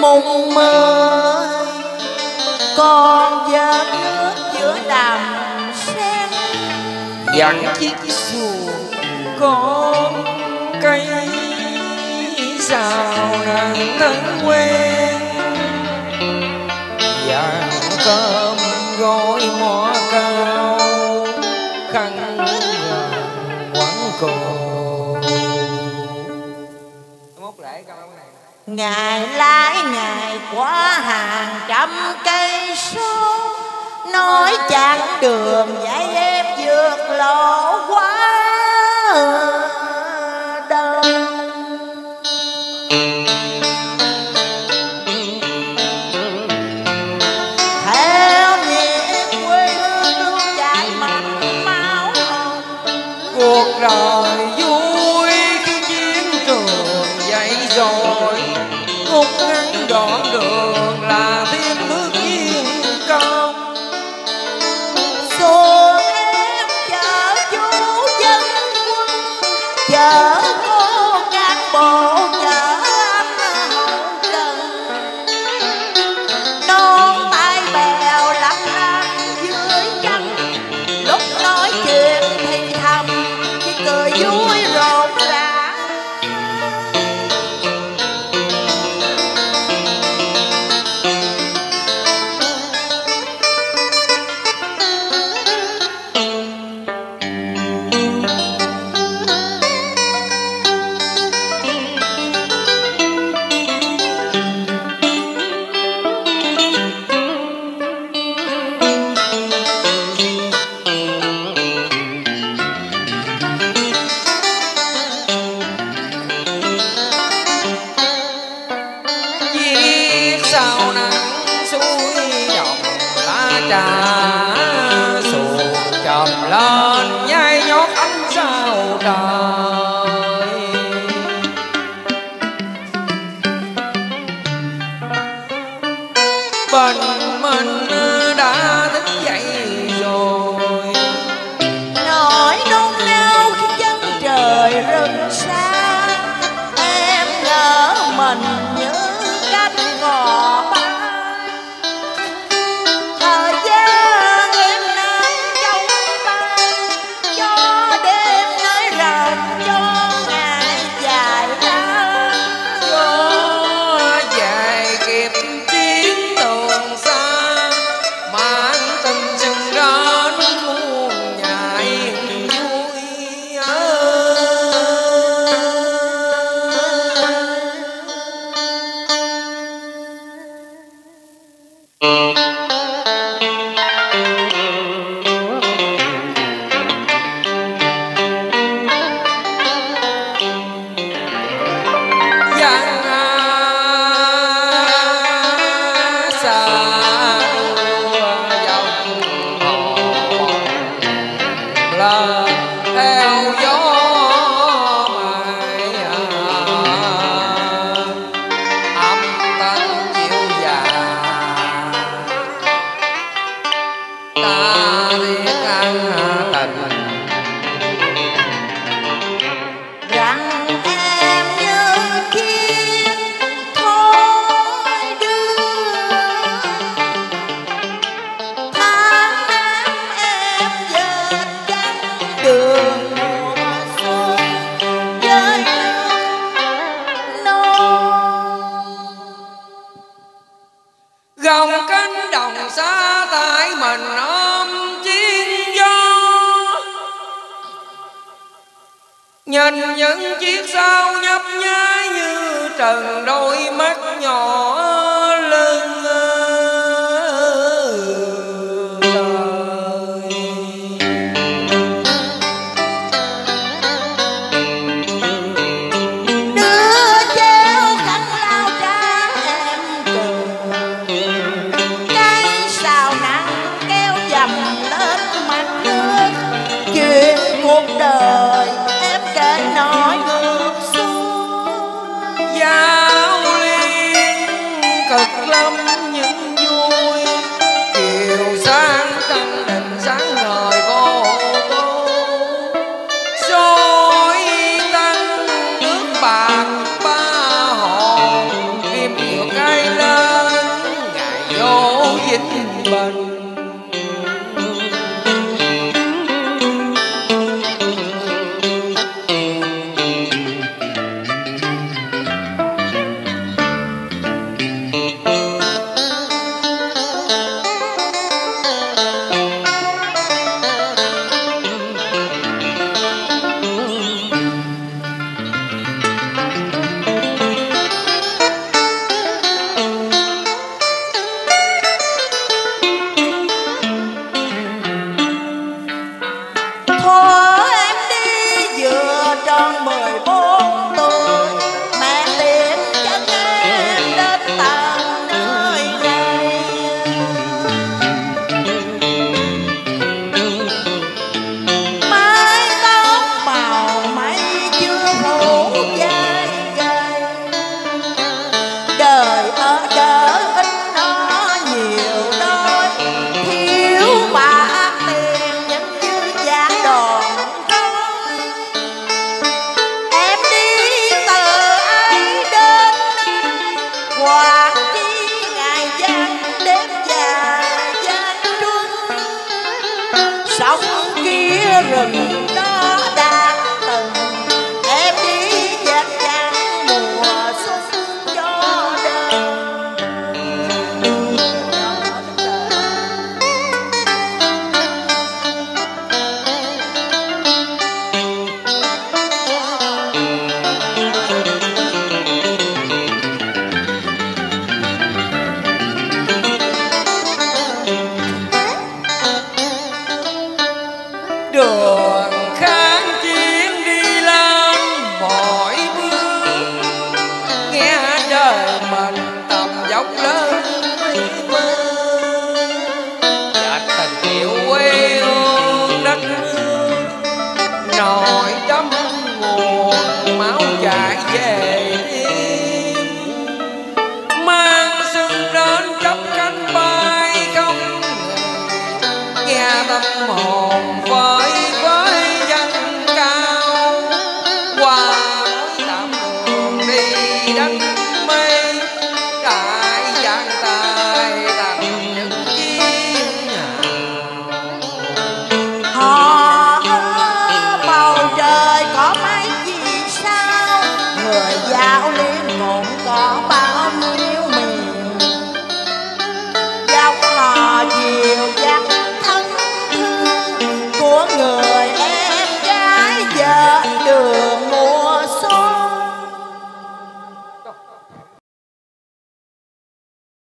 mùng mơ con vớt nước giữa đàm sen dặn chiếc xuồng con cây rào nàng thân quen dặn cơm gói mỏ cao khăn ngày lái ngày qua hàng trăm cây số, Nói chặng đường dạy em vượt lộ quá đơn rồi yeah. Stop. tay mình ôm chiến gió. Nhìn những chiếc sao nhấp nháy như trần đôi. love. come home.